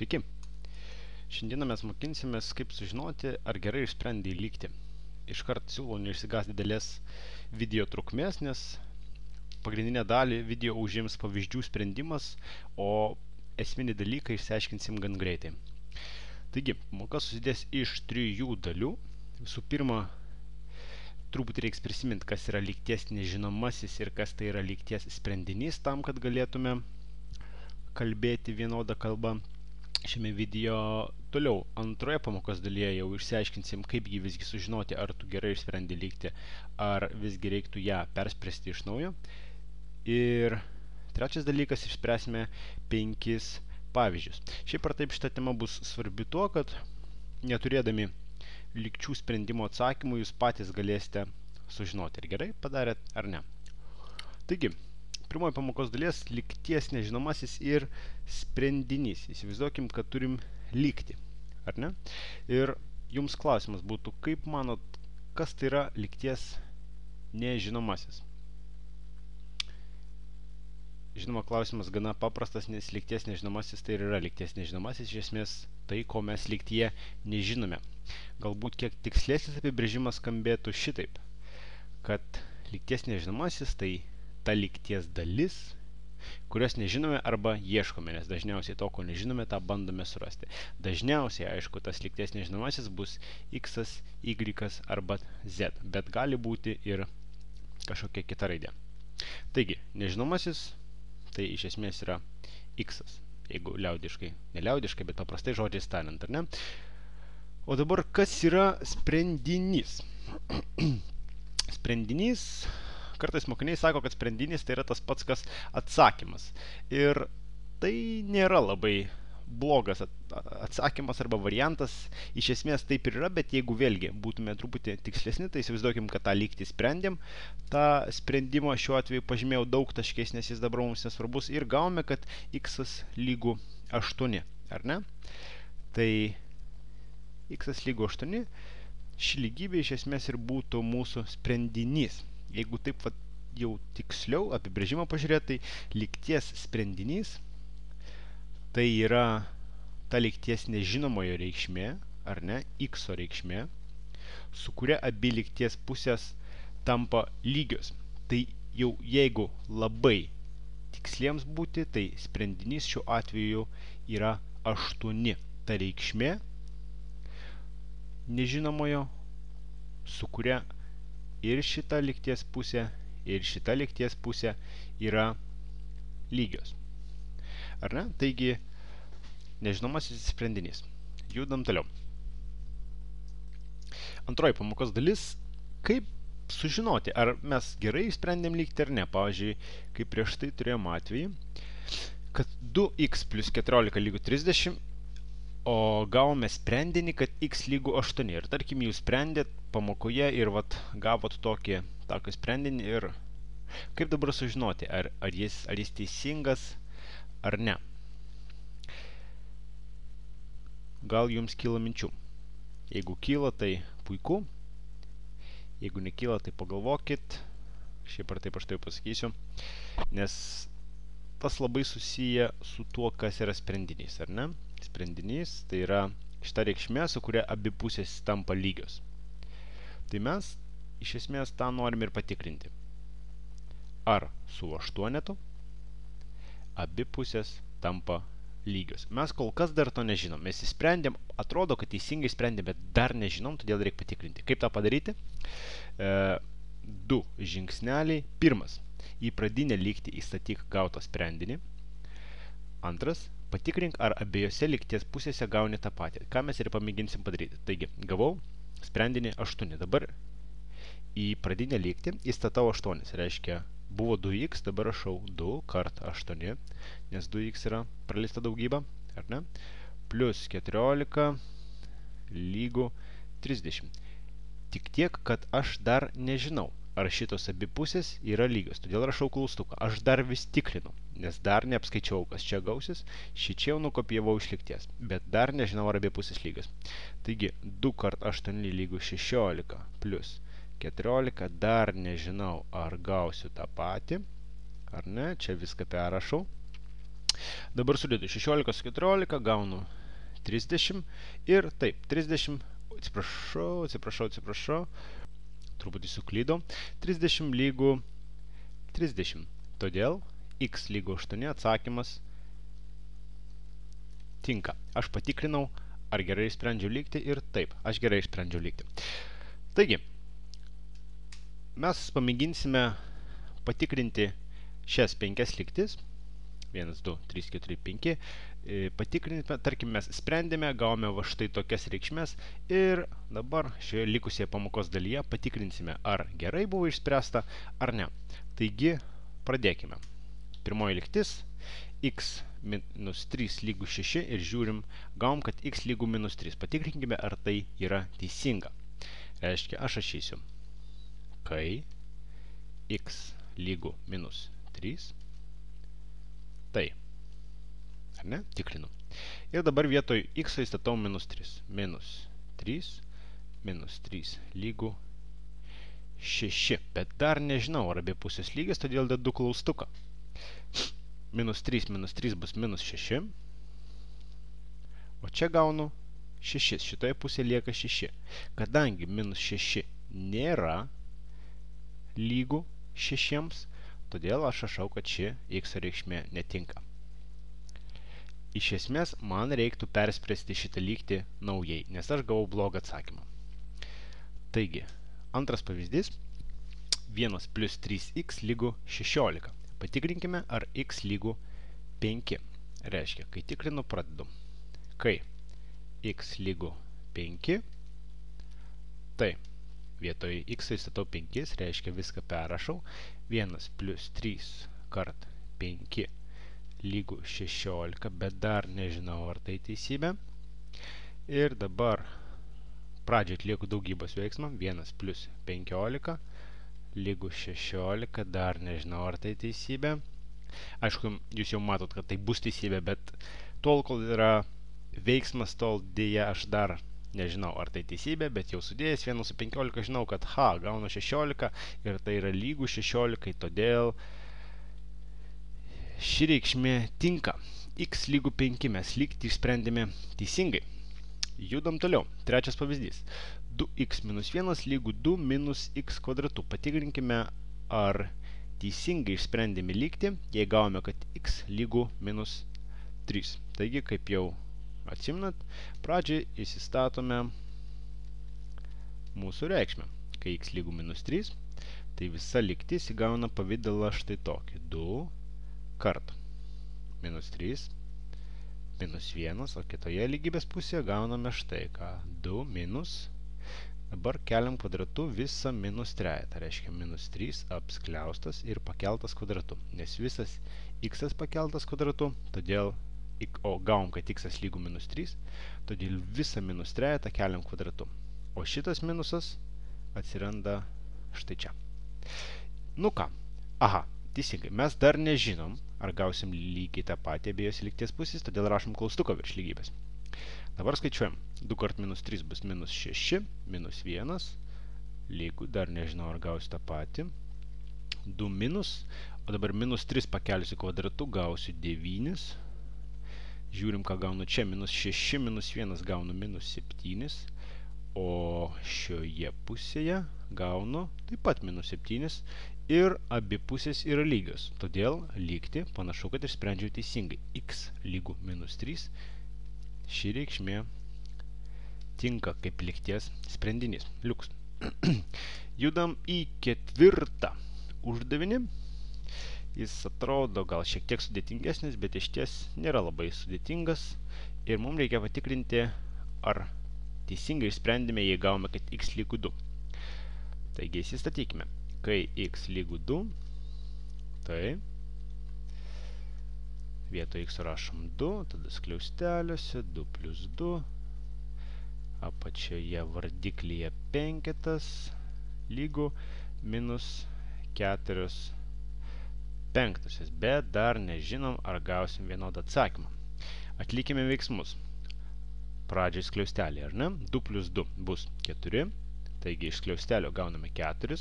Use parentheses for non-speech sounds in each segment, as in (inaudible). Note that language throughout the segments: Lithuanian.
Sveiki. Šiandieną mes mokinsimės, kaip sužinoti, ar gerai išsprendai lygti. Iškart siūlau neišsigas didelės video trukmės, nes pagrindinę dalį video užims pavyzdžių sprendimas, o esminį dalyką išsiaiškinsim gan greitai. Taigi, pamoka susidės iš trijų dalių. Visų pirma, truputį reiks prisiminti, kas yra lygties nežinomasis ir kas tai yra lygties sprendinys tam, kad galėtume kalbėti vienodą kalbą šiame video toliau. Antroje pamokos dalyje jau išsiaiškinsim, kaip jį visgi sužinoti, ar tu gerai išsprendi lygti, ar visgi reiktų ją perspręsti iš naujo. Ir trečias dalykas, išspręsime penkis pavyzdžius. Šiaip ar taip šita tema bus svarbi tuo, kad neturėdami lygčių sprendimo atsakymų jūs patys galėsite sužinoti, ar gerai padarėt ar ne. Taigi, pirmoji pamokos dalies lygties nežinomasis ir sprendinys. Įsivaizduokim, kad turim lygti, ar ne? Ir jums klausimas būtų, kaip manot, kas tai yra lygties nežinomasis? Žinoma, klausimas gana paprastas, nes lygties nežinomasis tai ir yra lygties nežinomasis, iš esmės tai, ko mes lygtyje nežinome. Galbūt kiek tikslesnis apibrėžimas skambėtų šitaip, kad lygties nežinomasis tai ta lygties dalis, kurios nežinome arba ieškome, nes dažniausiai to, ko nežinome, tą bandome surasti. Dažniausiai, aišku, tas lygties nežinomasis bus x, y arba z, bet gali būti ir kažkokia kita raidė. Taigi, nežinomasis tai iš esmės yra x, jeigu liaudiškai, ne liaudiškai, bet paprastai žodžiais tariant, ar ne? O dabar, kas yra sprendinys? (clears throat) sprendinys kartais mokiniai sako, kad sprendinys tai yra tas pats, kas atsakymas. Ir tai nėra labai blogas atsakymas arba variantas. Iš esmės taip ir yra, bet jeigu vėlgi būtume truputį tikslesni, tai įsivaizduokim, kad tą lygtį sprendėm. Ta sprendimo šiuo atveju pažymėjau daug taškiais, nes jis dabar mums nesvarbus. Ir gavome, kad x lygų 8, ar ne? Tai x lygų 8, ši lygybė iš esmės ir būtų mūsų sprendinys jeigu taip vat, jau tiksliau apibrėžimą pažiūrėti, tai lygties sprendinys tai yra ta lygties nežinomojo reikšmė, ar ne, x reikšmė, su kuria abi lygties pusės tampa lygios. Tai jau jeigu labai tiksliems būti, tai sprendinys šiuo atveju yra 8. Ta reikšmė nežinomojo, su kuria ir šita lygties pusė, ir šita lygties pusė yra lygios. Ar ne? Taigi, nežinomasis sprendinys. Judam toliau. Antroji pamokos dalis, kaip sužinoti, ar mes gerai sprendėm lygti ar ne. Pavyzdžiui, kaip prieš tai turėjom atvejį, kad 2x plus 14 lygų 30 o gavome sprendinį, kad x lygų 8. Ir tarkim, jūs sprendėt pamokoje ir vat, gavot tokį, tokį sprendinį ir kaip dabar sužinoti, ar, ar, jis, ar jis teisingas ar ne. Gal jums kyla minčių. Jeigu kyla, tai puiku. Jeigu nekyla, tai pagalvokit. Šiaip ar taip aš tai pasakysiu. Nes tas labai susiję su tuo, kas yra sprendinys, ar ne? Sprendinys, tai yra šita reikšmė, su kuria abi pusės tampa lygios. Tai mes iš esmės tą norim ir patikrinti. Ar su aštuonetu abi pusės tampa lygios. Mes kol kas dar to nežinom. Mes įsprendėm, atrodo, kad teisingai sprendėm, bet dar nežinom, todėl reikia patikrinti. Kaip tą padaryti? E, du žingsneliai. Pirmas. Į pradinę lygtį įstatyk gautą sprendinį. Antras Patikrink, ar abiejose lygties pusėse gauni tą patį. Ką mes ir pamėginsim padaryti. Taigi, gavau sprendinį 8. Dabar į pradinę lygtį įstatau 8. Reiškia, buvo 2x, dabar rašau 2 kart 8, nes 2x yra pralista daugybė, ar ne? Plius 14 lygų 30. Tik tiek, kad aš dar nežinau, ar šitos abi pusės yra lygios. Todėl rašau klaustuką. Aš dar vis tikrinu nes dar neapskaičiau, kas čia gausis, šį čia jau nukopijavau iš lygties, bet dar nežinau, ar abie pusės lygios. Taigi, 2 kart 8 lygų 16 plus 14, dar nežinau, ar gausiu tą patį, ar ne, čia viską perrašau. Dabar sudedu 16 su 14, gaunu 30 ir taip, 30, atsiprašau, atsiprašau, atsiprašau, truputį suklydau, 30 lygų 30. Todėl x lygu 8 atsakymas tinka. Aš patikrinau, ar gerai išsprendžiau lygti ir taip, aš gerai išsprendžiau lygti. Taigi, mes pamėginsime patikrinti šias penkias lygtis. 1, 2, 3, 4, 5. Patikrinsime, tarkim, mes sprendėme, gavome va štai tokias reikšmes ir dabar šioje likusioje pamokos dalyje patikrinsime, ar gerai buvo išspręsta, ar ne. Taigi, pradėkime. Pirmoji lygtis x minus 3 lygų 6 ir žiūrim, gavom, kad x lygų minus 3. Patikrinkime, ar tai yra teisinga. Reiškia, aš rašysiu, kai x lygų minus 3, tai, ar ne, tikrinu. Ir dabar vietoj x įstatau minus 3. Minus 3, minus 3 lygų 6. Bet dar nežinau, ar abie pusės lygės, todėl dedu klaustuką. Minus 3, minus 3 bus minus 6. O čia gaunu 6. Šitoje pusėje lieka 6. Kadangi minus 6 nėra lygų 6, todėl aš rašau, kad ši x reikšmė netinka. Iš esmės, man reiktų perspręsti šitą lygtį naujai, nes aš gavau blogą atsakymą. Taigi, antras pavyzdys. 1 plus 3x lygų 16. Patikrinkime, ar x lygų 5. Reiškia, kai tikrinu, pradedu. Kai x lygų 5, tai vietoj x įstatau 5, reiškia viską perrašau. 1 plus 3 kart 5 lygų 16, bet dar nežinau, ar tai teisybė. Ir dabar pradžiai atlieku daugybos veiksmą. 1 plus 15 lygų 16, dar nežinau, ar tai teisybė. Aišku, jūs jau matot, kad tai bus teisybė, bet tol, kol yra veiksmas, tol dėja aš dar nežinau, ar tai teisybė, bet jau sudėjęs 1 su 15 žinau, kad ha, gaunu 16 ir tai yra lygų 16, todėl ši reikšmė tinka. x lygų 5 mes lygti išsprendėme teisingai. Judam toliau. Trečias pavyzdys. 2x minus 1 lygų 2 minus x kvadratu. Patikrinkime, ar teisingai išsprendėme lygti, jei gavome, kad x lygų minus 3. Taigi, kaip jau atsimnat, pradžiai įsistatome mūsų reikšmę. Kai x lygų minus 3, tai visa lygtis įgauna pavydalą štai tokį. 2 kart minus 3 minus 1, o kitoje lygybės pusėje gauname štai ką. 2 minus Dabar keliam kvadratu visą minus trejetą, reiškia minus 3 apskliaustas ir pakeltas kvadratu, nes visas x pakeltas kvadratu, todėl o gavom, kad x lygų minus 3, todėl visą minus trejetą keliam kvadratu. O šitas minusas atsiranda štai čia. Nu ką, aha, teisingai, mes dar nežinom, ar gausim lygiai tą patį abiejose lygties pusės, todėl rašom klaustuką virš lygybės. Dabar skaičiuojam. 2 kart minus 3 bus minus 6, minus 1, lygų, dar nežinau, ar gausiu tą patį. 2 minus, o dabar minus 3 pakeliusi kvadratu, gausiu 9, Žiūrim, ką gaunu čia. Minus 6, minus 1 gaunu minus 7. O šioje pusėje gaunu taip pat minus 7. Ir abi pusės yra lygios. Todėl lygti panašu, kad išsprendžiau teisingai. x lygų minus 3. Ši reikšmė tinka kaip lygties sprendinys. Liuks. (clears throat) Judam į ketvirtą uždavinį. Jis atrodo gal šiek tiek sudėtingesnis, bet iš ties nėra labai sudėtingas. Ir mums reikia patikrinti, ar teisingai išsprendėme, jei gavome, kad x lygų 2. Taigi įsistatykime. Kai x lygų 2, tai vietoj x rašom 2, tada skliausteliuose 2 plus 2, apačioje vardiklyje penketas lygų minus 4 penktasis, bet dar nežinom, ar gausim vienodą atsakymą. Atlikime veiksmus. Pradžiai skliaustelį, ar ne? 2 plus 2 bus 4, taigi iš skliaustelio gauname 4.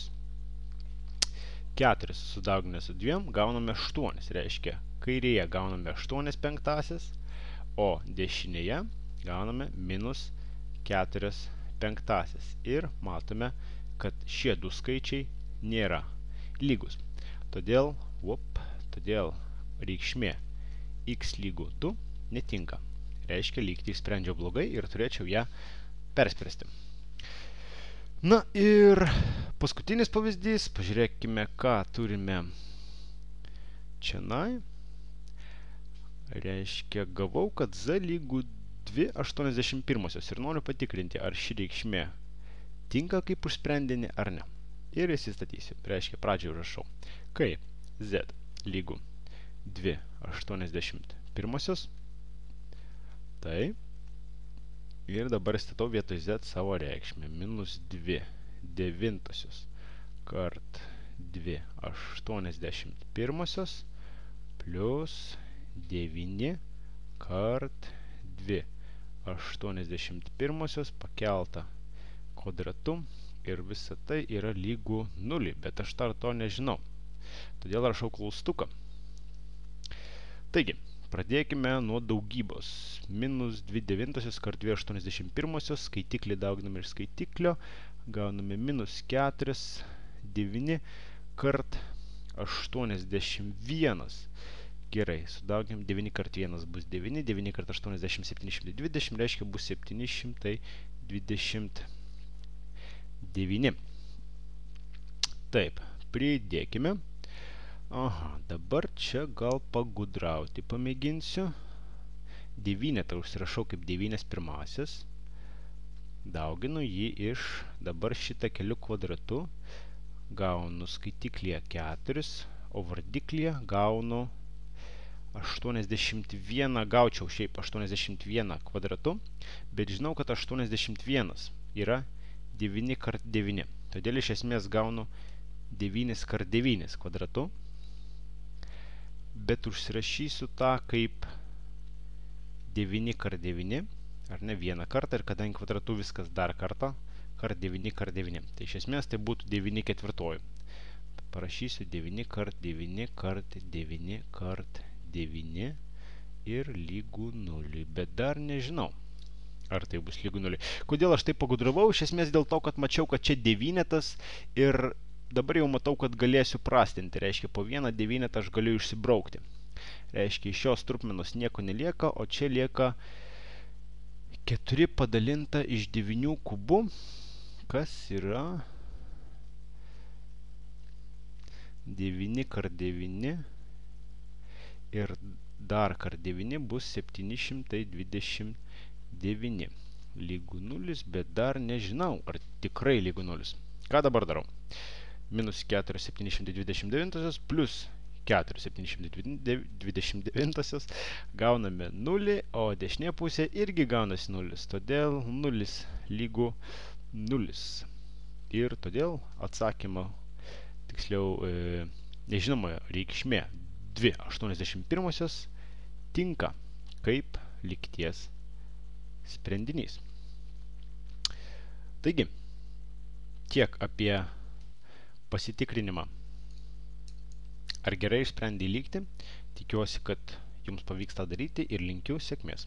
4 sudauginę su 2 gauname 8, reiškia kairėje gauname 8 penktasias, o dešinėje gauname minus 4 penktasias. Ir matome, kad šie du skaičiai nėra lygus. Todėl, up, todėl reikšmė x lygų 2 netinka. Reiškia, lygti sprendžiau blogai ir turėčiau ją perspręsti. Na ir paskutinis pavyzdys, pažiūrėkime, ką turime čianai. Reiškia, gavau, kad z lygų 2,81 ir noriu patikrinti, ar ši reikšmė tinka kaip užsprendinį ar ne. Ir įsistatysiu. Reiškia, pradžioje rašau. Kai z lygų 2,81, tai ir dabar statau vietoj z savo reikšmę. Minus 2 devintosios kart 2 81 plus 9 kart 2 81 pakelta kvadratu ir visa tai yra lygų 0, bet aš dar to nežinau. Todėl rašau klaustuką. Taigi, pradėkime nuo daugybos. Minus 2 devintosios kart 2 81, skaitiklį dauginame iš skaitiklio, gauname minus 4, 9 kart 81. Gerai, sudaugiam 9 kart 1 bus 9, 9 kart 80 720, reiškia bus 729. Taip, pridėkime. Aha, dabar čia gal pagudrauti pamėginsiu. 9 tai užsirašau kaip 9 pirmasis. Dauginu jį iš dabar šitą keliu kvadratu. Gaunu skaitiklyje 4, o vardiklyje gaunu 81 gaučiau šiaip 81 kvadratu, bet žinau, kad 81 yra 9 kart 9. Todėl iš esmės gaunu 9 kart 9 kvadratu, bet užsirašysiu tą kaip 9 kart 9, ar ne vieną kartą, ir kadangi kvadratu viskas dar kartą, kart 9 kart 9. Tai iš esmės tai būtų 9 ketvirtoji. Parašysiu 9 kart 9 kart 9 kart 9 ir lygų 0, bet dar nežinau, ar tai bus lygų 0. Kodėl aš tai pagudravau? Iš esmės dėl to, kad mačiau, kad čia devynetas ir dabar jau matau, kad galėsiu prastinti. Reiškia, po vieną devynetą aš galiu išsibraukti. Reiškia, iš šios trupmenos nieko nelieka, o čia lieka 4 padalinta iš 9 kubų, kas yra 9 kart 9 ir dar kart 9 bus 729 lygų 0, bet dar nežinau, ar tikrai lygų 0. Ką dabar darau? Minus 4 729 plus 4 729 gauname 0, o dešinė pusė irgi gaunasi 0. Todėl 0 lygų 0. Ir todėl atsakymą, tiksliau, e, nežinoma reikšmė 2,81 tinka kaip lygties sprendinys. Taigi, tiek apie pasitikrinimą. Ar gerai išsprendė lygti, tikiuosi, kad jums pavyks tą daryti ir linkiu sėkmės.